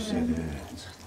してね。